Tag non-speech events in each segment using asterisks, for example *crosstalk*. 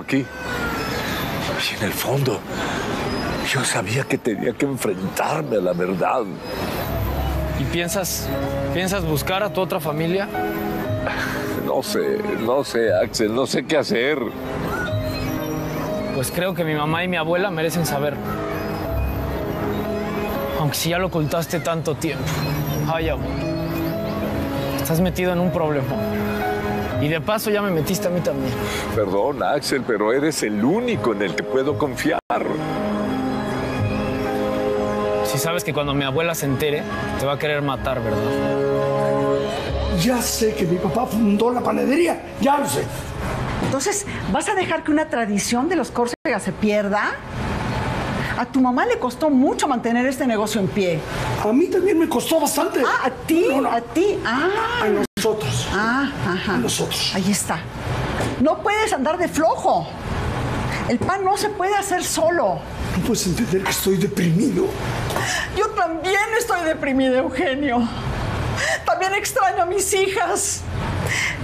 aquí. Y en el fondo, yo sabía que tenía que enfrentarme a la verdad. ¿Y piensas, piensas buscar a tu otra familia? No sé, no sé, Axel, no sé qué hacer. Pues creo que mi mamá y mi abuela merecen saber. Aunque si ya lo ocultaste tanto tiempo. Ay, amor. Estás metido en un problema. Y de paso ya me metiste a mí también. Perdón, Axel, pero eres el único en el que puedo confiar. Si sabes que cuando mi abuela se entere, te va a querer matar, ¿verdad? Ya sé que mi papá fundó la panadería, ya lo sé. Entonces, ¿vas a dejar que una tradición de los Córcega se pierda? A tu mamá le costó mucho mantener este negocio en pie. A mí también me costó bastante. Ah, a ti, No, no. a ti. Ah, A nosotros. ah, ajá. Nosotros. Ahí está. No puedes andar de flojo. El pan no se puede hacer solo. No puedes entender que estoy deprimido. Yo también estoy deprimida, Eugenio. También extraño a mis hijas.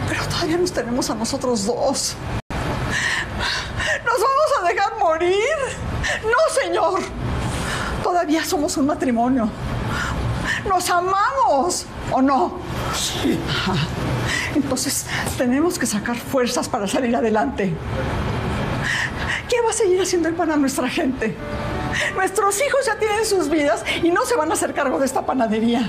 Pero todavía nos tenemos a nosotros dos. ¿Nos vamos a dejar morir? No, señor. Todavía somos un matrimonio. Nos amamos, ¿o no? *laughs* Entonces, tenemos que sacar fuerzas para salir adelante. ¿Quién va a seguir haciendo el pan a nuestra gente? Nuestros hijos ya tienen sus vidas y no se van a hacer cargo de esta panadería.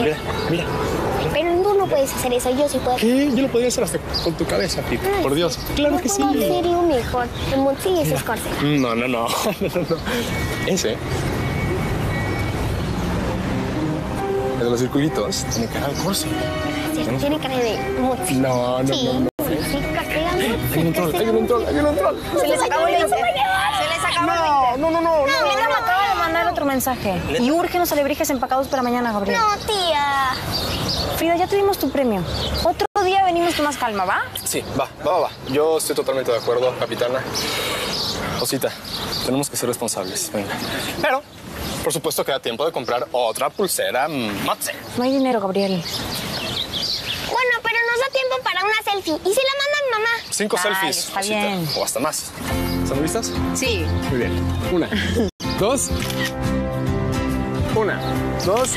Mira, mira. Pero tú no puedes hacer eso, yo sí puedo. ¿Qué? Yo lo podría hacer hasta con tu cabeza, Pete. Por Dios. Claro que sí. En serio, mejor. El Monsi es Scorsese. No, no, no. no, no. Ese. El de los circulitos tiene cara de. Cierto, Tiene cara de Monsi. No, no, Sí, no, no. Hay un troll, hay un troll, hay un troll. Se les acabó el Se les acabó el No, no, no, no. No, mira, me acaba de mensaje. Y urgen los alebrijes empacados para mañana, Gabriel. No, tía. Frida, ya tuvimos tu premio. Otro día venimos con más calma, ¿va? Sí, va, va, va. Yo estoy totalmente de acuerdo, capitana. Osita, tenemos que ser responsables. Venga. Pero, por supuesto, queda tiempo de comprar otra pulsera Matze. No hay dinero, Gabriel. Bueno, pero nos da tiempo para una selfie. ¿Y si la mandan mamá? Cinco Ay, selfies. está Osita. bien. O hasta más. ¿Están listas? Sí. Muy bien. Una, dos. Una, dos.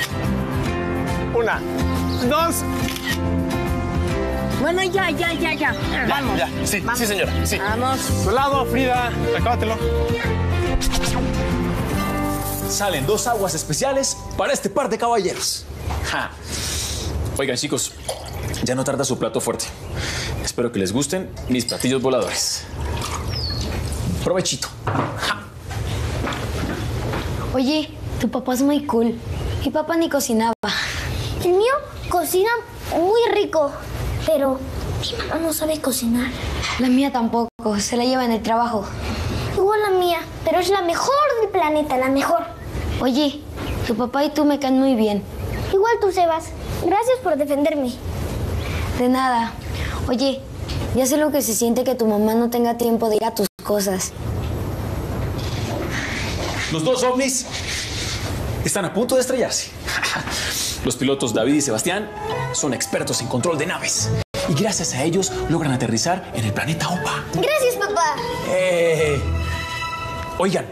Una, dos. Bueno, ya, ya, ya, ya. Vamos. Ya, sí, sí, señora. Sí. Vamos. Tu lado, Frida. Acábatelo. Salen dos aguas especiales para este par de caballeros. Ja. Oigan, chicos, ya no tarda su plato fuerte. Espero que les gusten mis platillos voladores. Provechito. Oye, tu papá es muy cool. Mi papá ni cocinaba. El mío cocina muy rico, pero mi mamá no sabe cocinar. La mía tampoco, se la lleva en el trabajo. Igual la mía, pero es la mejor del planeta, la mejor. Oye, tu papá y tú me caen muy bien. Igual tú, Sebas. Gracias por defenderme. De nada. Oye, ya sé lo que se siente que tu mamá no tenga tiempo de ir a tus cosas. Los dos ovnis están a punto de estrellarse. *laughs* Los pilotos David y Sebastián son expertos en control de naves. Y gracias a ellos logran aterrizar en el planeta Opa. Gracias, papá. ¡Eh! Oigan,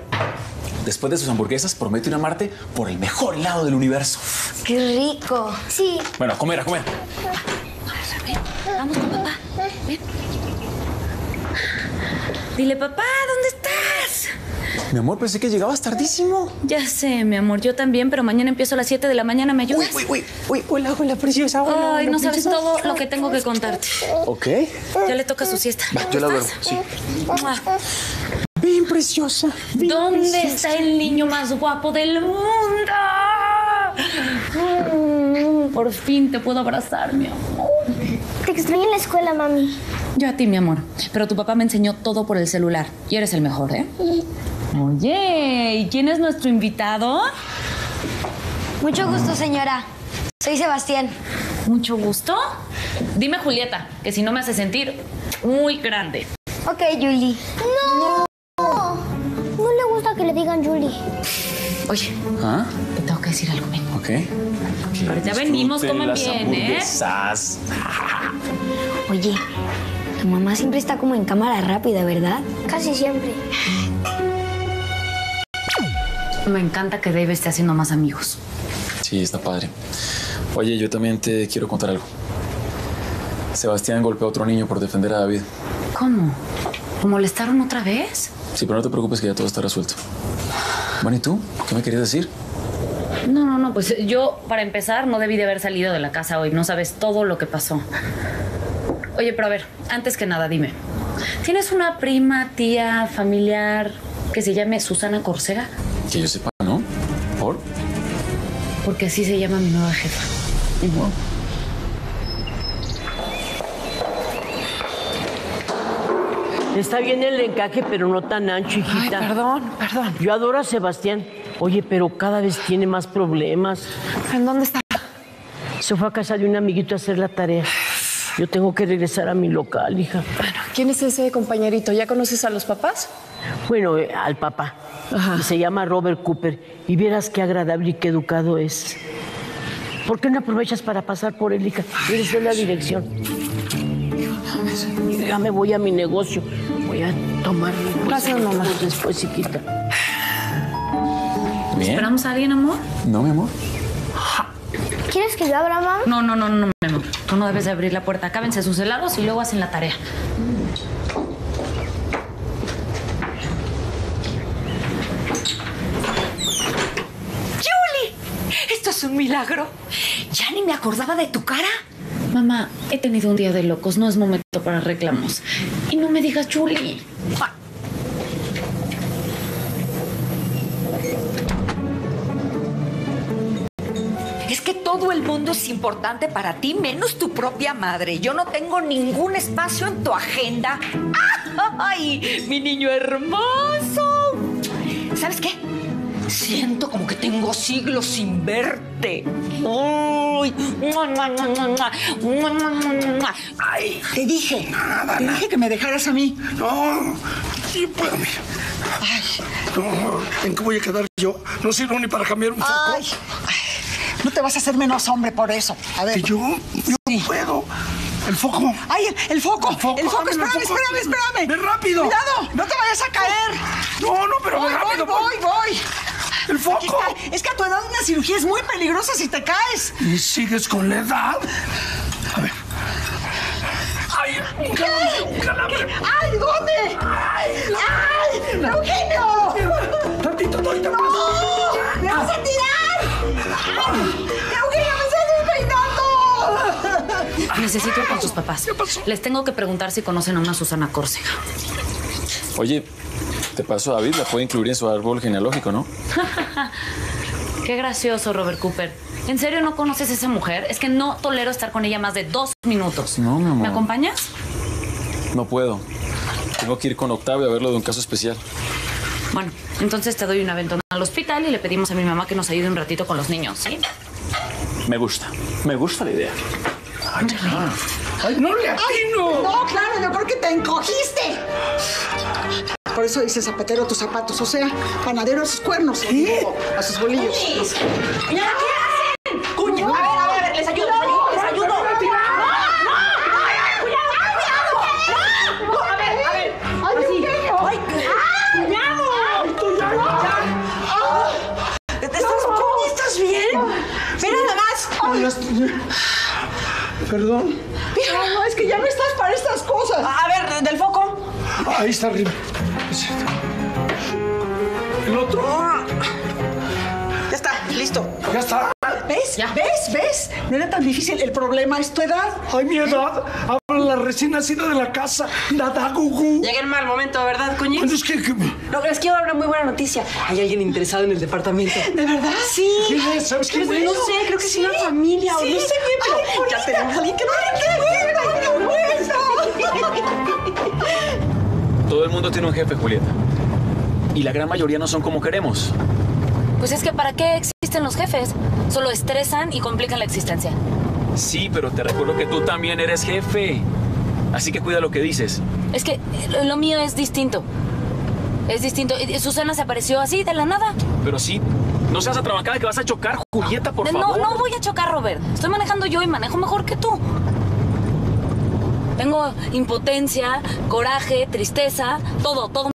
después de sus hamburguesas, prometen a Marte por el mejor helado del universo. Qué rico. Sí. Bueno, a comer, a comer. Vamos con papá. Ven. Dile, papá, ¿dónde estás? Mi amor, pensé que llegabas tardísimo. Ya sé, mi amor, yo también, pero mañana empiezo a las 7 de la mañana, ¿me ayudas? Uy, uy, uy, hola, hola, preciosa. Hola, Ay, hola, no sabes princesa. todo lo que tengo que contarte. Ok. Ya le toca su siesta. Va, yo la duermo, sí. Bien preciosa. bien ¿Dónde preciosa. está el niño más guapo del mundo? Mm, Por fin te puedo abrazar, mi amor. Te extrañé en la escuela, mami. Yo a ti, mi amor. Pero tu papá me enseñó todo por el celular. Y eres el mejor, ¿eh? Oye, ¿y quién es nuestro invitado? Mucho gusto, señora. Soy Sebastián. Mucho gusto. Dime Julieta, que si no me hace sentir muy grande. Ok, Julie. No. No le gusta que le digan Julie. Oye, ¿Ah? te tengo que decir algo, ven. Ok. Ya venimos, coman bien, ¿eh? Oye, tu mamá siempre está como en cámara rápida, ¿verdad? Casi siempre. Me encanta que Dave esté haciendo más amigos. Sí, está padre. Oye, yo también te quiero contar algo. Sebastián golpeó a otro niño por defender a David. ¿Cómo? ¿Lo molestaron otra vez? Sí, pero no te preocupes que ya todo está resuelto. Bueno, ¿y tú? ¿Qué me querías decir? No, no, no, pues yo, para empezar, no debí de haber salido de la casa hoy. No sabes todo lo que pasó. Oye, pero a ver, antes que nada, dime. ¿Tienes una prima, tía, familiar que se llame Susana Corsega? Que yo sepa, ¿no? ¿Por? Porque así se llama mi nueva jefa. Está bien el encaje, pero no tan ancho, hijita. Ay, perdón, perdón. Yo adoro a Sebastián. Oye, pero cada vez tiene más problemas. ¿En dónde está? Se fue a casa de un amiguito a hacer la tarea. Yo tengo que regresar a mi local, hija. ¿Quién es ese compañerito? ¿Ya conoces a los papás? Bueno, eh, al papá. Y se llama Robert Cooper. Y vieras qué agradable y qué educado es. ¿Por qué no aprovechas para pasar por él, hija? Esa es la dirección. Ya me voy a mi negocio. Voy a tomar mi Gracias, mamá. después, chiquita. Bien. ¿Esperamos a alguien, amor? No, mi amor. ¿Quieres que yo abra, mamá? No, no, no, no, mi amor. Tú no debes de abrir la puerta. Cábense sus helados y luego hacen la tarea. ¡Julie! Esto es un milagro. Ya ni me acordaba de tu cara. Mamá, he tenido un día de locos. No es momento para reclamos. Y no me digas, Julie. Es que todo el mundo es importante para ti, menos tu propia madre. Yo no tengo ningún espacio en tu agenda. *laughs* ¡Ay, mi niño hermoso! ¿Sabes qué? Siento como que tengo siglos sin verte. ¡Uy! Ay, te dije. te dije que me dejaras a mí. No, sí puedo, mira. Ay, No, ¿en qué voy a quedar yo? No sirvo ni para cambiar un foco. ay, ay. No te vas a hacer menos hombre por eso. A ver. ¿Y yo? Yo puedo. El foco. ¡Ay, el, el foco! El foco, El foco, ábreme el espérame, foco. espérame, espérame. Ve rápido. Cuidado, no te vayas a caer. No, no, pero voy, rápido. Voy, voy, voy. El Aquí foco. está. Es que a tu edad una cirugía es muy peligrosa si te caes. ¿Y sigues con la edad? A ver. ¡Ay, un calambre, un calambre! ¡Ay, dónde! ¡Ay! ¡Ay! ¡Eugenio! Tantito, doy, ¡No! ¡Me vas a tirar! ¡Ay! ¡Eugenio, me estás despeinando! Necesito ir con sus papás. Les tengo que preguntar si conocen a una Susana Córcega. Oye, te paso a David, la puede incluir en su árbol genealógico, ¿no? *laughs* Qué gracioso, Robert Cooper. ¿En serio no conoces a esa mujer? Es que no tolero estar con ella más de dos minutos. No, mi amor. ¿Me acompañas? No puedo. Tengo que ir con Octavio a verlo de un caso especial. Bueno, entonces te doy un aventón al hospital y le pedimos a mi mamá que nos ayude un ratito con los niños, ¿sí? Me gusta. Me gusta la idea. ¡Ay, no le atino! No, claro, yo creo que te encogiste. Eso dice zapatero a tus zapatos, o sea, panadero a sus cuernos, digo, a sus bolillos. ¡Mira, qué hacen! ¡Cuña! A ver, a ver, a ver, les ayudo, les ayudo, les ayudo. ¡No! ¡No! ¡No! A ver, a ver. Así. ¡Ay! ¿Estás, ¿Cómo estás bien? Mira nada más. Perdón. Mira, no, es que ya no estás para estas cosas. A ver, del foco. Ahí está arriba. El otro. Ya está, listo. Ya está. ¿Ves? ¿Ves? ¿Ves? No era tan difícil. El problema es tu edad. Ay, mi edad. Habla la recién nacida de la casa. Nada, gugu. Llegué en mal momento, ¿verdad, Cuñi? Bueno, es que, que- No, les quiero dar una muy buena noticia. Hay alguien interesado en el departamento. ¿De verdad? Sí. ¿Quién es? ¿Sabes quién es? No sé, creo que es una familia o Sí. no sé bien, pero Ay, ya tenemos a alguien que ¡Ay, qué bueno! ¡Qué bueno! *laughs* Todo el mundo tiene un jefe, Julieta. Y la gran mayoría no son como queremos. Pues es que ¿para qué existe existen los jefes. Solo estresan y complican la existencia. Sí, pero te recuerdo que tú también eres jefe. Así que cuida lo que dices. Es que eh, lo mío es distinto. Es distinto. Susana se apareció así, de la nada. Pero sí, no seas atrabancada que vas a chocar, Julieta, por no, favor. no voy a chocar, Robert. Estoy manejando yo y manejo mejor que tú. Tengo impotencia, coraje, tristeza, todo, todo